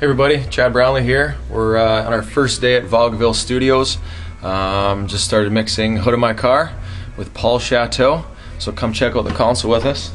Hey everybody, Chad Brownlee here. We're uh, on our first day at Vogueville Studios. Um, just started mixing Hood of My Car with Paul Chateau. So come check out the console with us.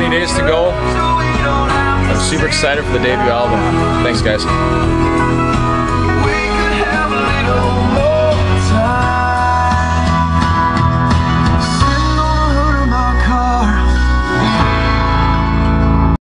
90 days to go. I'm super excited for the debut album. Thanks, guys.